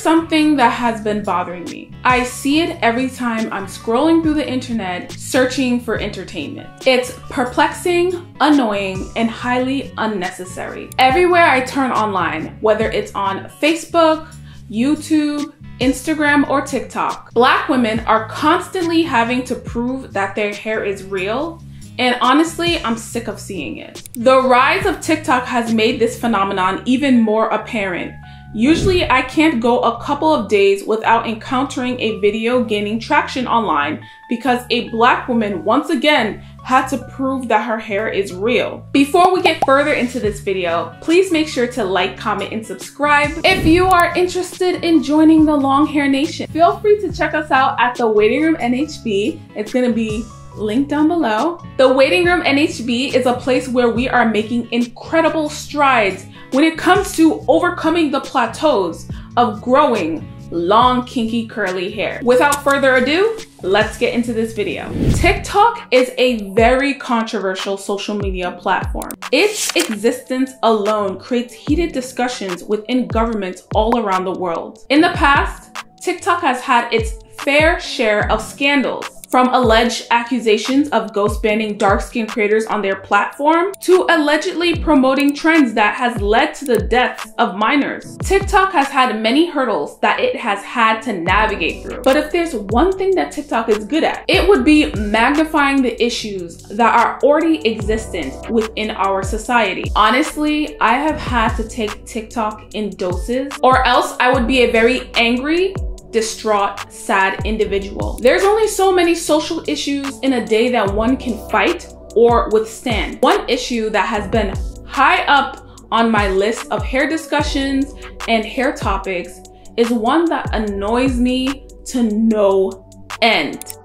Something that has been bothering me. I see it every time I'm scrolling through the internet searching for entertainment. It's perplexing, annoying, and highly unnecessary. Everywhere I turn online, whether it's on Facebook, YouTube, Instagram, or TikTok, black women are constantly having to prove that their hair is real and honestly, I'm sick of seeing it. The rise of TikTok has made this phenomenon even more apparent. Usually, I can't go a couple of days without encountering a video gaining traction online because a black woman once again had to prove that her hair is real. Before we get further into this video, please make sure to like, comment, and subscribe. If you are interested in joining the Long Hair Nation, feel free to check us out at the Waiting Room NHB. It's gonna be link down below. The Waiting Room NHB is a place where we are making incredible strides when it comes to overcoming the plateaus of growing long, kinky, curly hair. Without further ado, let's get into this video. TikTok is a very controversial social media platform. Its existence alone creates heated discussions within governments all around the world. In the past, TikTok has had its fair share of scandals from alleged accusations of ghost banning dark skinned creators on their platform to allegedly promoting trends that has led to the deaths of minors. TikTok has had many hurdles that it has had to navigate through. But if there's one thing that TikTok is good at, it would be magnifying the issues that are already existent within our society. Honestly, I have had to take TikTok in doses or else I would be a very angry distraught, sad individual. There's only so many social issues in a day that one can fight or withstand. One issue that has been high up on my list of hair discussions and hair topics is one that annoys me to no end.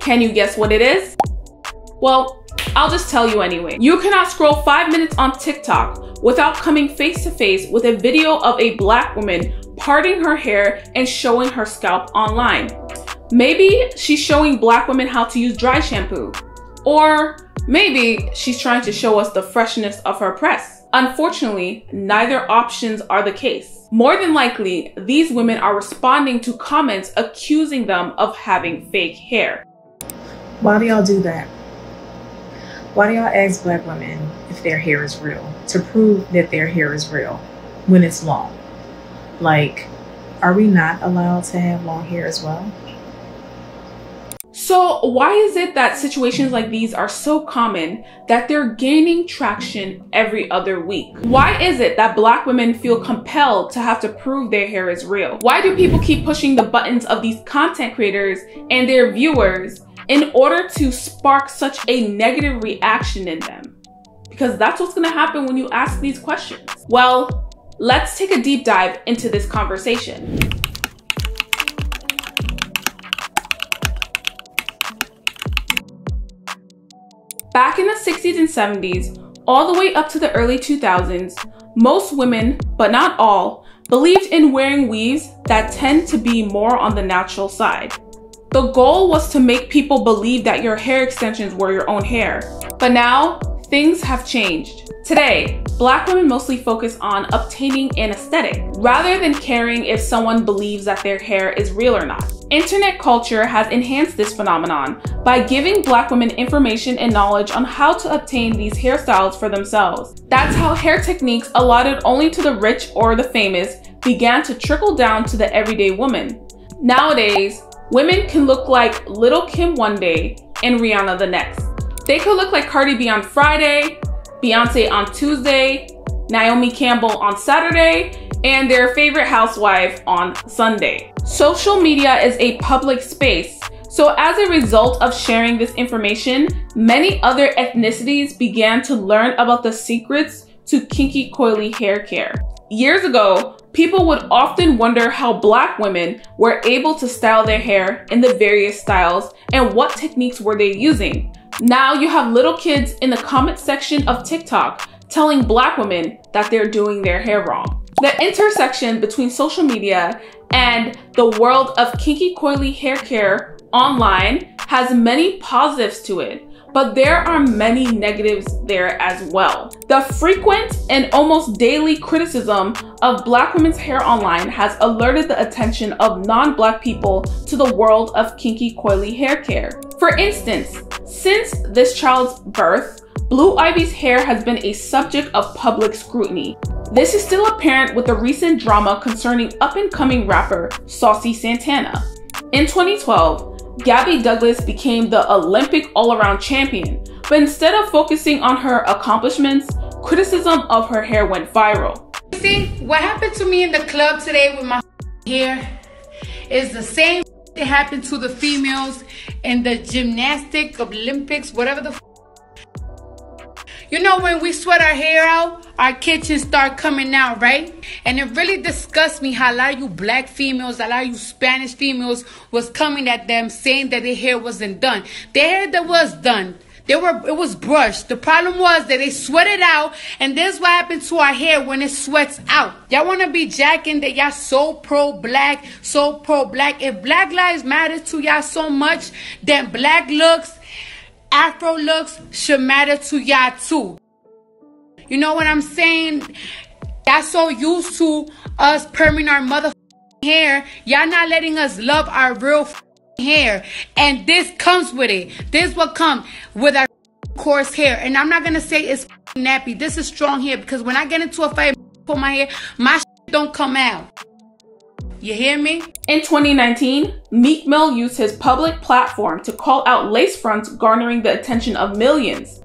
Can you guess what it is? Well, I'll just tell you anyway. You cannot scroll five minutes on TikTok without coming face to face with a video of a black woman parting her hair and showing her scalp online. Maybe she's showing black women how to use dry shampoo. Or maybe she's trying to show us the freshness of her press. Unfortunately, neither options are the case. More than likely, these women are responding to comments accusing them of having fake hair. Why do y'all do that? Why do y'all ask black women if their hair is real to prove that their hair is real when it's long? Like, are we not allowed to have long hair as well? So, why is it that situations like these are so common that they're gaining traction every other week? Why is it that black women feel compelled to have to prove their hair is real? Why do people keep pushing the buttons of these content creators and their viewers in order to spark such a negative reaction in them? Because that's what's gonna happen when you ask these questions. Well, Let's take a deep dive into this conversation. Back in the 60s and 70s, all the way up to the early 2000s, most women, but not all, believed in wearing weaves that tend to be more on the natural side. The goal was to make people believe that your hair extensions were your own hair. But now, things have changed. Today, black women mostly focus on obtaining an aesthetic rather than caring if someone believes that their hair is real or not. Internet culture has enhanced this phenomenon by giving black women information and knowledge on how to obtain these hairstyles for themselves. That's how hair techniques allotted only to the rich or the famous began to trickle down to the everyday woman. Nowadays, women can look like Lil' Kim one day and Rihanna the next. They could look like Cardi B on Friday, Beyonce on Tuesday, Naomi Campbell on Saturday, and their favorite housewife on Sunday. Social media is a public space, so as a result of sharing this information, many other ethnicities began to learn about the secrets to kinky coily hair care. Years ago, people would often wonder how black women were able to style their hair in the various styles and what techniques were they using. Now you have little kids in the comment section of TikTok telling black women that they're doing their hair wrong. The intersection between social media and the world of kinky coily hair care online has many positives to it, but there are many negatives there as well. The frequent and almost daily criticism of black women's hair online has alerted the attention of non-black people to the world of kinky coily hair care. For instance, since this child's birth, Blue Ivy's hair has been a subject of public scrutiny. This is still apparent with the recent drama concerning up-and-coming rapper Saucy Santana. In 2012, Gabby Douglas became the Olympic all-around champion, but instead of focusing on her accomplishments, criticism of her hair went viral. See, what happened to me in the club today with my hair is the same that happened to the females in the gymnastic Olympics, whatever the you know, when we sweat our hair out, our kitchens start coming out, right? And it really disgusts me how a lot of you black females, a lot of you Spanish females was coming at them saying that their hair wasn't done. Their hair that was done. They were it was brushed. The problem was that they sweated out, and this what happened to our hair when it sweats out. Y'all wanna be jacking that y'all so pro black, so pro black. If black lives matter to y'all so much, then black looks Afro looks should matter to y'all too. You know what I'm saying? Y'all so used to us perming our mother hair. Y'all not letting us love our real hair. And this comes with it. This what come with our coarse hair. And I'm not gonna say it's nappy. This is strong hair because when I get into a fight, put my hair, my don't come out. You hear me? In 2019, Meek Mill used his public platform to call out lace fronts garnering the attention of millions.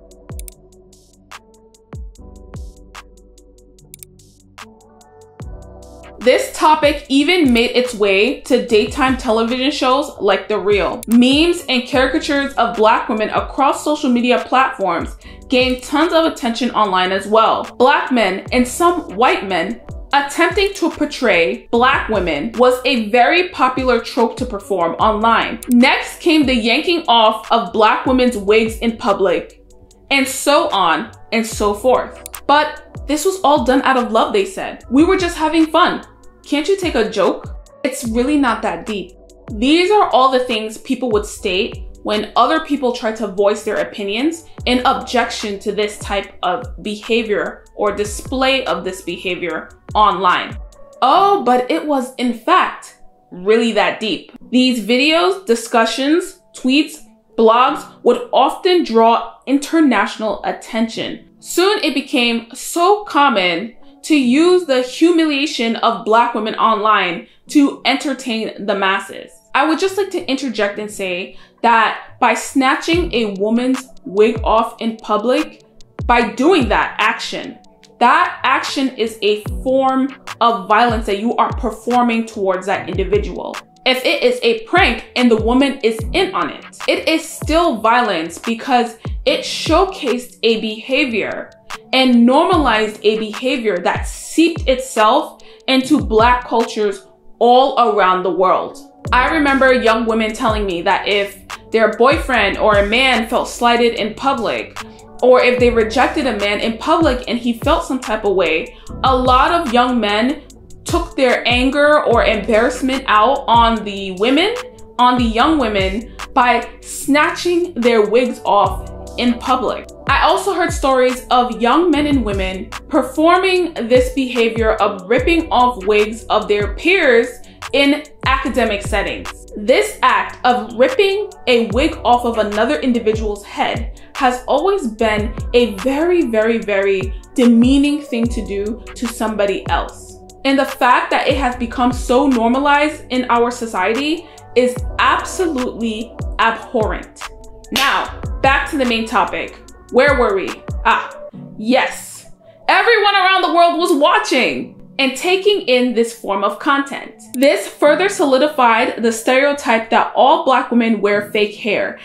This topic even made its way to daytime television shows like The Real. Memes and caricatures of black women across social media platforms gained tons of attention online as well. Black men and some white men Attempting to portray black women was a very popular trope to perform online. Next came the yanking off of black women's wigs in public, and so on and so forth. But this was all done out of love, they said. We were just having fun. Can't you take a joke? It's really not that deep. These are all the things people would state when other people try to voice their opinions in objection to this type of behavior or display of this behavior online. Oh, but it was in fact really that deep. These videos, discussions, tweets, blogs would often draw international attention. Soon it became so common to use the humiliation of black women online to entertain the masses. I would just like to interject and say that by snatching a woman's wig off in public, by doing that action, that action is a form of violence that you are performing towards that individual. If it is a prank and the woman is in on it, it is still violence because it showcased a behavior and normalized a behavior that seeped itself into black cultures all around the world. I remember young women telling me that if their boyfriend or a man felt slighted in public, or if they rejected a man in public and he felt some type of way, a lot of young men took their anger or embarrassment out on the women, on the young women, by snatching their wigs off in public. I also heard stories of young men and women performing this behavior of ripping off wigs of their peers in academic settings. This act of ripping a wig off of another individual's head has always been a very, very, very demeaning thing to do to somebody else. And the fact that it has become so normalized in our society is absolutely abhorrent. Now, back to the main topic. Where were we? Ah, yes. Everyone around the world was watching and taking in this form of content. This further solidified the stereotype that all black women wear fake hair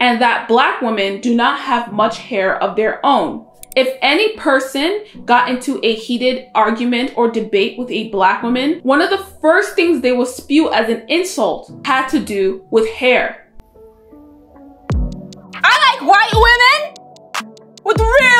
and that black women do not have much hair of their own. If any person got into a heated argument or debate with a black woman, one of the first things they will spew as an insult had to do with hair. I like white women with real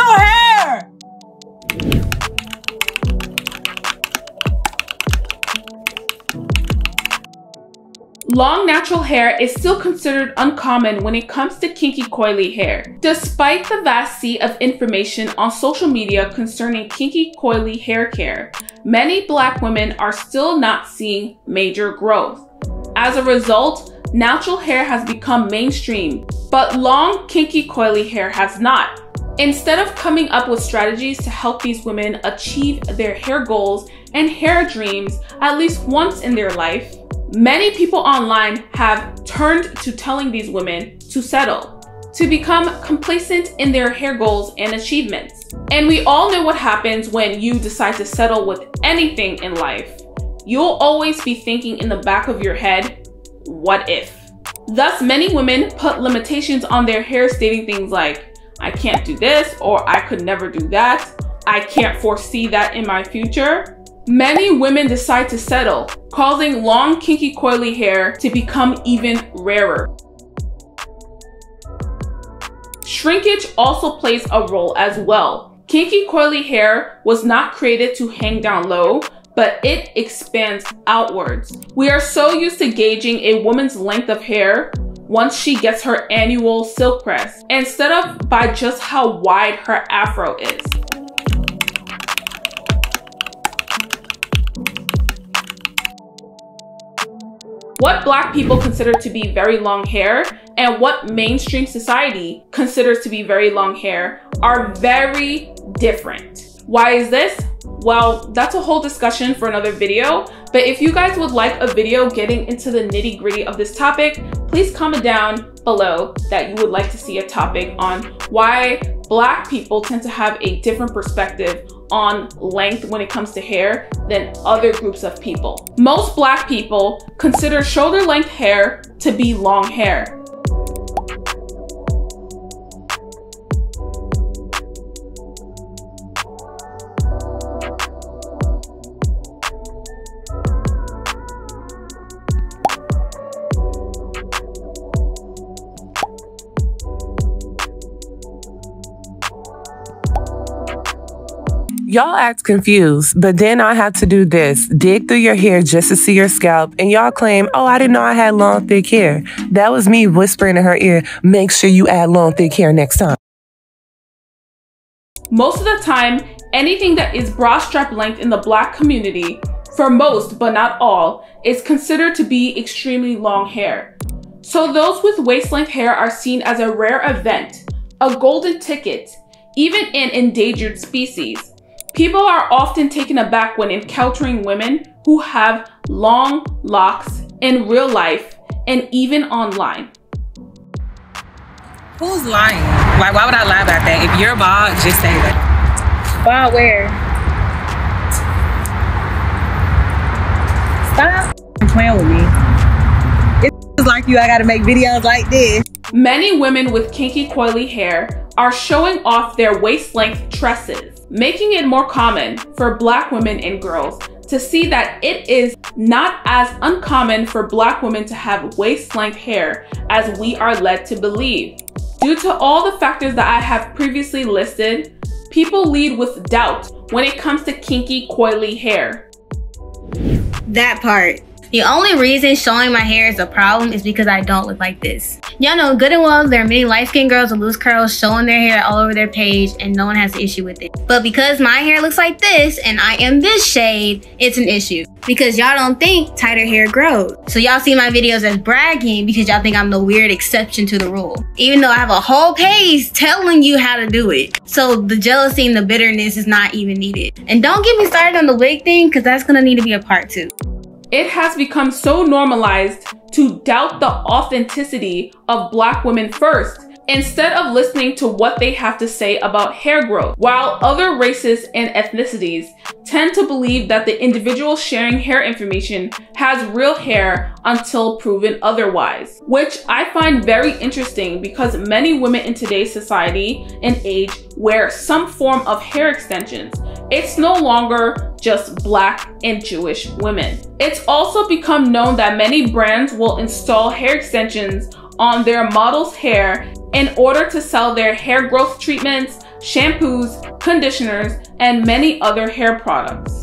long natural hair is still considered uncommon when it comes to kinky coily hair. Despite the vast sea of information on social media concerning kinky coily hair care, many black women are still not seeing major growth. As a result, natural hair has become mainstream, but long kinky coily hair has not. Instead of coming up with strategies to help these women achieve their hair goals and hair dreams at least once in their life, many people online have turned to telling these women to settle, to become complacent in their hair goals and achievements. And we all know what happens when you decide to settle with anything in life. You'll always be thinking in the back of your head, what if? Thus, many women put limitations on their hair, stating things like, I can't do this, or I could never do that. I can't foresee that in my future. Many women decide to settle, causing long, kinky, coily hair to become even rarer. Shrinkage also plays a role as well. Kinky, coily hair was not created to hang down low, but it expands outwards. We are so used to gauging a woman's length of hair once she gets her annual silk press, instead of by just how wide her afro is. What black people consider to be very long hair and what mainstream society considers to be very long hair are very different. Why is this? Well, that's a whole discussion for another video, but if you guys would like a video getting into the nitty gritty of this topic, please comment down below that you would like to see a topic on why black people tend to have a different perspective on length when it comes to hair than other groups of people. Most black people consider shoulder length hair to be long hair. Y'all act confused, but then I have to do this dig through your hair just to see your scalp, and y'all claim, oh, I didn't know I had long, thick hair. That was me whispering in her ear, make sure you add long, thick hair next time. Most of the time, anything that is bra strap length in the black community, for most but not all, is considered to be extremely long hair. So those with waist length hair are seen as a rare event, a golden ticket, even an endangered species. People are often taken aback when encountering women who have long locks in real life and even online. Who's lying? Like, why would I lie about that? If you're bald, just say that. Bald where? Stop playing with me. It's like you, I gotta make videos like this. Many women with kinky coily hair are showing off their waist length tresses making it more common for black women and girls to see that it is not as uncommon for black women to have waist length hair as we are led to believe. Due to all the factors that I have previously listed, people lead with doubt when it comes to kinky, coily hair. That part. The only reason showing my hair is a problem is because I don't look like this. Y'all know good and well there are many light-skinned girls with loose curls showing their hair all over their page and no one has an issue with it. But because my hair looks like this and I am this shade, it's an issue. Because y'all don't think tighter hair grows. So y'all see my videos as bragging because y'all think I'm the weird exception to the rule. Even though I have a whole page telling you how to do it. So the jealousy and the bitterness is not even needed. And don't get me started on the wig thing because that's gonna need to be a part two. It has become so normalized to doubt the authenticity of black women first instead of listening to what they have to say about hair growth. While other races and ethnicities tend to believe that the individual sharing hair information has real hair until proven otherwise, which I find very interesting because many women in today's society and age wear some form of hair extensions it's no longer just black and Jewish women. It's also become known that many brands will install hair extensions on their models' hair in order to sell their hair growth treatments, shampoos, conditioners, and many other hair products.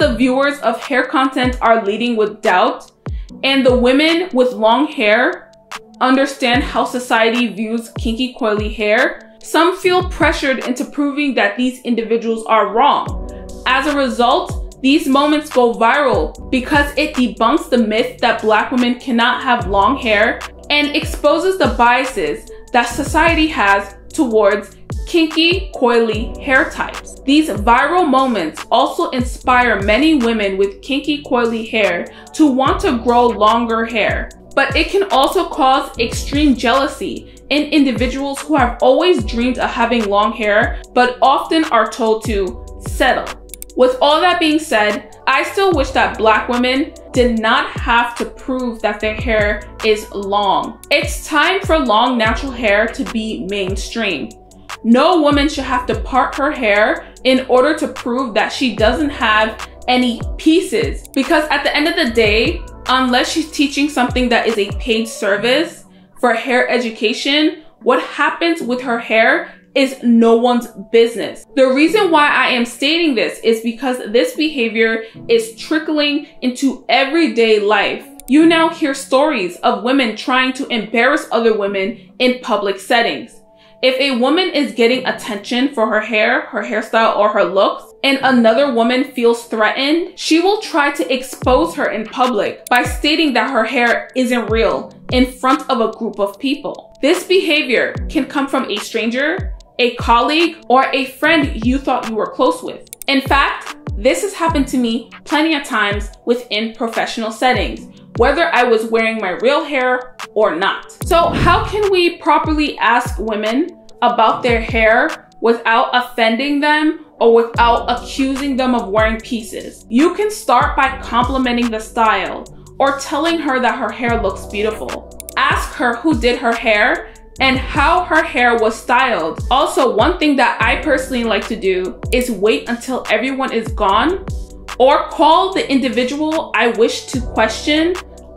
The viewers of hair content are leading with doubt, and the women with long hair understand how society views kinky coily hair, some feel pressured into proving that these individuals are wrong. As a result, these moments go viral because it debunks the myth that black women cannot have long hair and exposes the biases that society has towards kinky, coily hair types. These viral moments also inspire many women with kinky, coily hair to want to grow longer hair. But it can also cause extreme jealousy in individuals who have always dreamed of having long hair, but often are told to settle. With all that being said, I still wish that black women did not have to prove that their hair is long. It's time for long natural hair to be mainstream. No woman should have to part her hair in order to prove that she doesn't have any pieces. Because at the end of the day, unless she's teaching something that is a paid service for hair education, what happens with her hair is no one's business. The reason why I am stating this is because this behavior is trickling into everyday life. You now hear stories of women trying to embarrass other women in public settings. If a woman is getting attention for her hair, her hairstyle, or her looks, and another woman feels threatened, she will try to expose her in public by stating that her hair isn't real in front of a group of people. This behavior can come from a stranger, a colleague, or a friend you thought you were close with. In fact, this has happened to me plenty of times within professional settings, whether I was wearing my real hair or not. So how can we properly ask women about their hair without offending them or without accusing them of wearing pieces? You can start by complimenting the style or telling her that her hair looks beautiful. Ask her who did her hair and how her hair was styled. Also, one thing that I personally like to do is wait until everyone is gone or call the individual I wish to question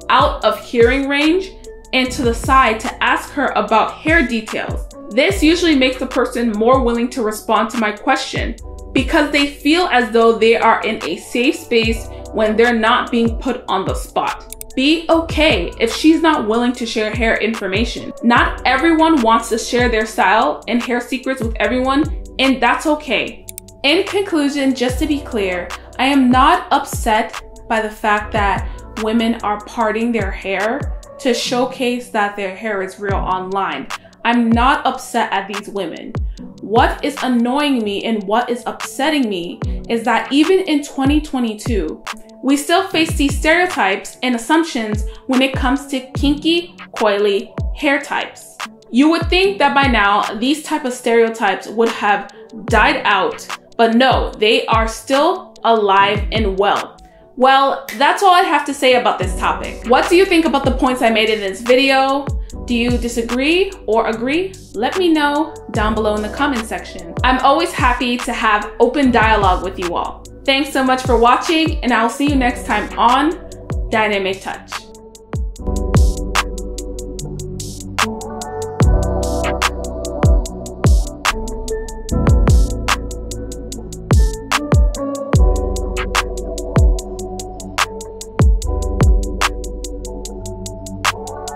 out of hearing range and to the side to ask her about hair details. This usually makes the person more willing to respond to my question because they feel as though they are in a safe space when they're not being put on the spot. Be okay if she's not willing to share hair information. Not everyone wants to share their style and hair secrets with everyone, and that's okay. In conclusion, just to be clear, I am not upset by the fact that women are parting their hair to showcase that their hair is real online. I'm not upset at these women. What is annoying me and what is upsetting me is that even in 2022, we still face these stereotypes and assumptions when it comes to kinky, coily hair types. You would think that by now these type of stereotypes would have died out, but no, they are still alive and well. Well, that's all I have to say about this topic. What do you think about the points I made in this video? Do you disagree or agree? Let me know down below in the comment section. I'm always happy to have open dialogue with you all. Thanks so much for watching and I'll see you next time on Dynamic Touch.